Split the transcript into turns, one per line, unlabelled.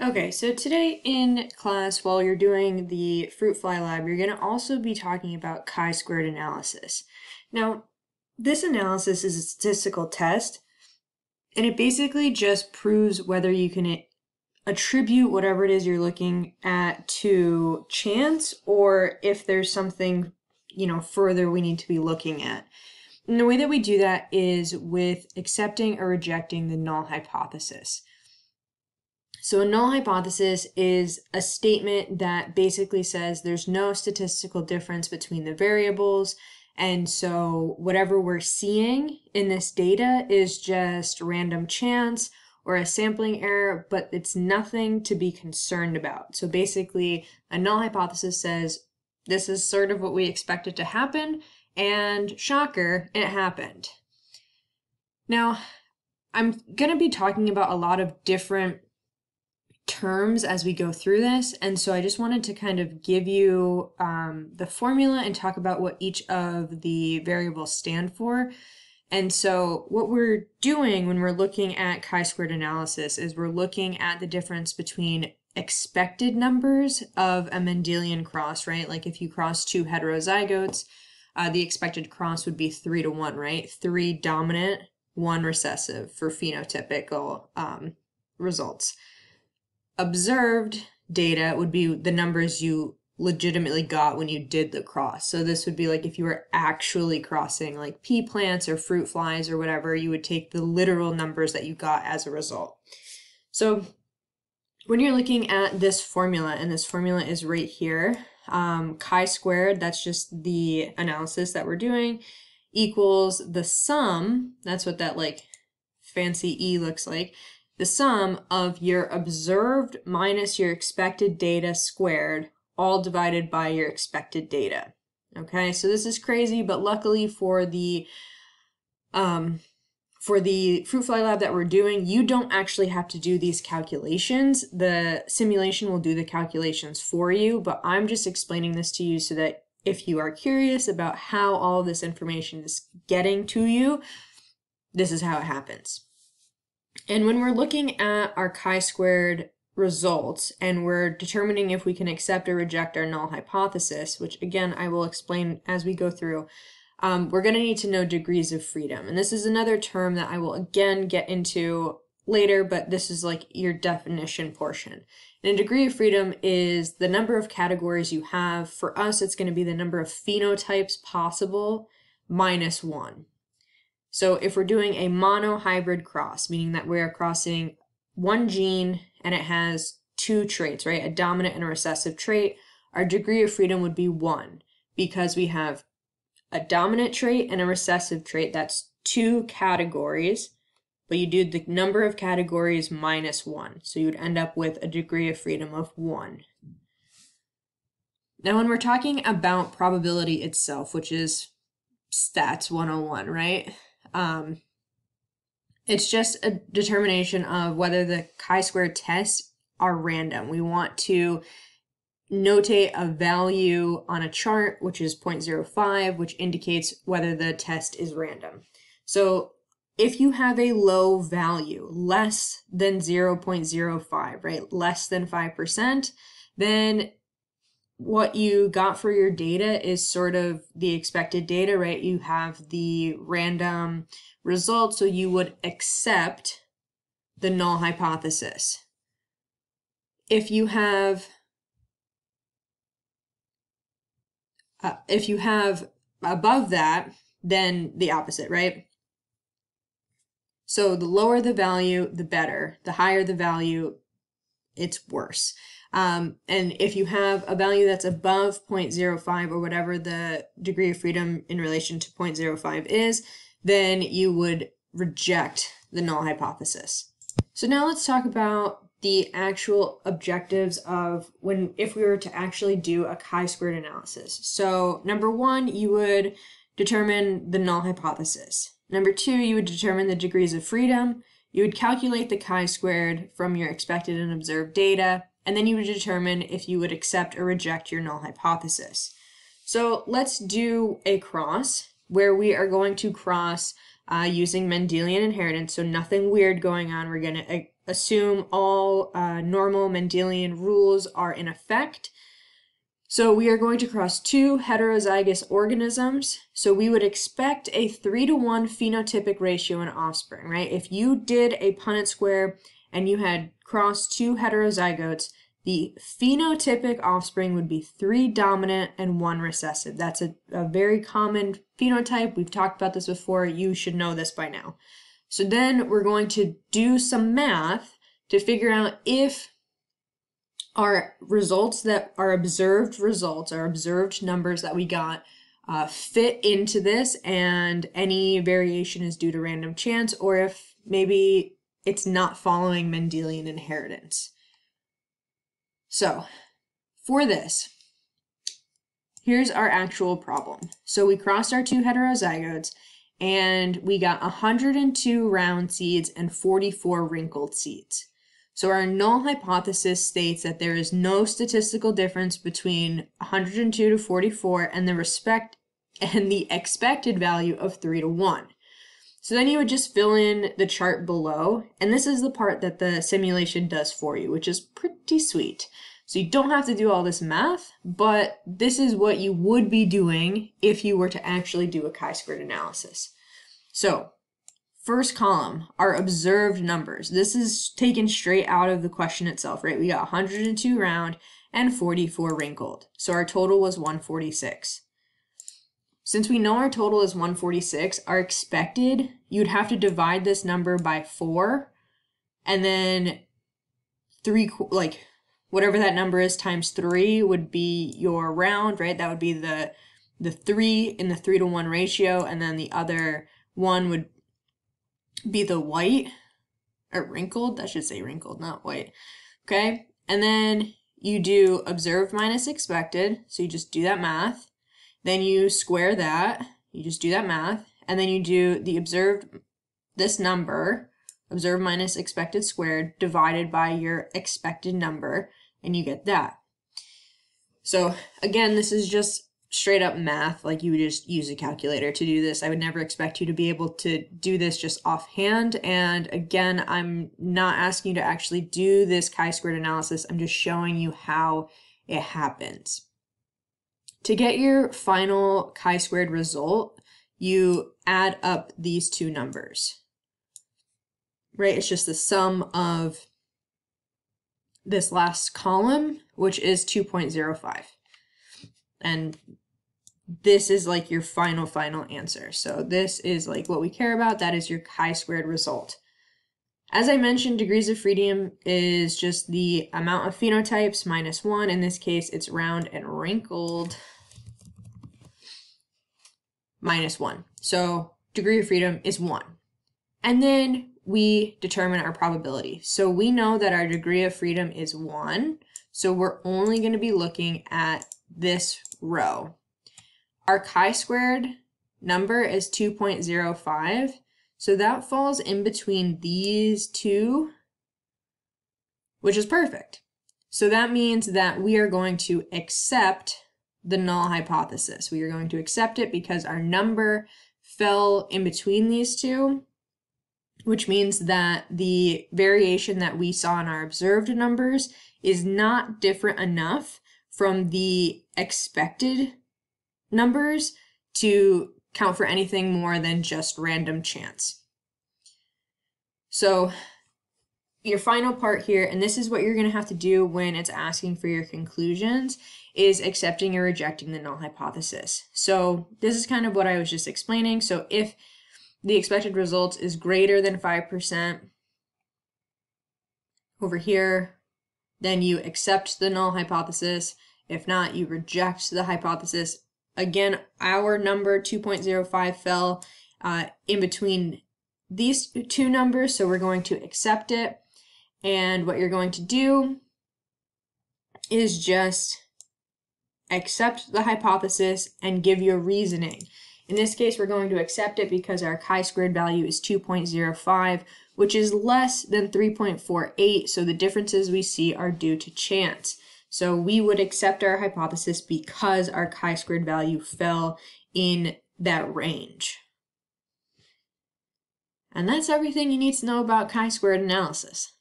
Okay, so today in class, while you're doing the fruit fly lab, you're going to also be talking about chi-squared analysis. Now, this analysis is a statistical test, and it basically just proves whether you can attribute whatever it is you're looking at to chance or if there's something, you know, further we need to be looking at. And the way that we do that is with accepting or rejecting the null hypothesis. So a null hypothesis is a statement that basically says there's no statistical difference between the variables. And so whatever we're seeing in this data is just random chance or a sampling error, but it's nothing to be concerned about. So basically a null hypothesis says this is sort of what we expected to happen and shocker, it happened. Now, I'm going to be talking about a lot of different terms as we go through this. And so I just wanted to kind of give you um, the formula and talk about what each of the variables stand for. And so what we're doing when we're looking at chi-squared analysis is we're looking at the difference between expected numbers of a Mendelian cross, right? Like if you cross two heterozygotes, uh, the expected cross would be three to one, right? Three dominant, one recessive for phenotypical um, results observed data would be the numbers you legitimately got when you did the cross. So this would be like if you were actually crossing like pea plants or fruit flies or whatever, you would take the literal numbers that you got as a result. So when you're looking at this formula, and this formula is right here, um, chi-squared, that's just the analysis that we're doing, equals the sum, that's what that like fancy E looks like, the sum of your observed minus your expected data squared, all divided by your expected data. Okay, so this is crazy, but luckily for the um, for the fruit fly lab that we're doing, you don't actually have to do these calculations. The simulation will do the calculations for you, but I'm just explaining this to you so that if you are curious about how all this information is getting to you, this is how it happens. And when we're looking at our chi-squared results and we're determining if we can accept or reject our null hypothesis, which again I will explain as we go through, um, we're going to need to know degrees of freedom. And this is another term that I will again get into later, but this is like your definition portion. And a degree of freedom is the number of categories you have. For us, it's going to be the number of phenotypes possible minus one. So if we're doing a monohybrid cross, meaning that we're crossing one gene and it has two traits, right? A dominant and a recessive trait, our degree of freedom would be one because we have a dominant trait and a recessive trait. That's two categories, but you do the number of categories minus one. So you would end up with a degree of freedom of one. Now, when we're talking about probability itself, which is stats 101, right? Um, it's just a determination of whether the chi-square tests are random. We want to notate a value on a chart, which is 0.05, which indicates whether the test is random. So if you have a low value, less than 0.05, right, less than 5%, then what you got for your data is sort of the expected data, right? You have the random result, so you would accept the null hypothesis. If you have uh, if you have above that, then the opposite, right? So the lower the value, the better. The higher the value, it's worse. Um, and if you have a value that's above 0.05 or whatever the degree of freedom in relation to 0.05 is, then you would reject the null hypothesis. So now let's talk about the actual objectives of when if we were to actually do a chi-squared analysis. So number one, you would determine the null hypothesis. Number two, you would determine the degrees of freedom. You would calculate the chi-squared from your expected and observed data and then you would determine if you would accept or reject your null hypothesis. So let's do a cross where we are going to cross uh, using Mendelian inheritance, so nothing weird going on. We're going to uh, assume all uh, normal Mendelian rules are in effect. So we are going to cross two heterozygous organisms. So we would expect a three to one phenotypic ratio in offspring, right? If you did a Punnett square and you had crossed two heterozygotes, the phenotypic offspring would be three dominant and one recessive. That's a, a very common phenotype. We've talked about this before. You should know this by now. So then we're going to do some math to figure out if our results that our observed results, our observed numbers that we got, uh, fit into this, and any variation is due to random chance, or if maybe it's not following Mendelian inheritance. So, for this, here's our actual problem. So we crossed our two heterozygotes, and we got 102 round seeds and 44 wrinkled seeds. So our null hypothesis states that there is no statistical difference between 102 to 44 and the respect and the expected value of 3 to 1. So then you would just fill in the chart below, and this is the part that the simulation does for you, which is pretty sweet. So you don't have to do all this math, but this is what you would be doing if you were to actually do a chi-squared analysis. So First column are observed numbers. This is taken straight out of the question itself, right? We got 102 round and 44 wrinkled. So our total was 146. Since we know our total is 146, our expected, you'd have to divide this number by 4 and then 3 like whatever that number is times 3 would be your round, right? That would be the the 3 in the 3 to 1 ratio and then the other one would be the white or wrinkled. I should say wrinkled, not white. Okay. And then you do observed minus expected. So you just do that math. Then you square that. You just do that math. And then you do the observed, this number, observed minus expected squared, divided by your expected number, and you get that. So again, this is just straight up math, like you would just use a calculator to do this. I would never expect you to be able to do this just offhand. And again, I'm not asking you to actually do this chi-squared analysis. I'm just showing you how it happens. To get your final chi-squared result, you add up these two numbers, right? It's just the sum of this last column, which is 2.05 and this is like your final final answer. So this is like what we care about. That is your chi-squared result. As i mentioned degrees of freedom is just the amount of phenotypes minus one. In this case it's round and wrinkled minus one. So degree of freedom is one. And then we determine our probability. So we know that our degree of freedom is one. So we're only going to be looking at this row. Our chi-squared number is 2.05, so that falls in between these two, which is perfect. So that means that we are going to accept the null hypothesis. We are going to accept it because our number fell in between these two, which means that the variation that we saw in our observed numbers is not different enough from the expected numbers to count for anything more than just random chance. So your final part here, and this is what you're going to have to do when it's asking for your conclusions, is accepting or rejecting the null hypothesis. So this is kind of what I was just explaining. So if the expected results is greater than 5% over here, then you accept the null hypothesis. If not, you reject the hypothesis. Again, our number 2.05 fell uh, in between these two numbers, so we're going to accept it. And what you're going to do is just accept the hypothesis and give your reasoning. In this case, we're going to accept it because our chi-squared value is 2.05, which is less than 3.48, so the differences we see are due to chance. So we would accept our hypothesis because our chi-squared value fell in that range. And that's everything you need to know about chi-squared analysis.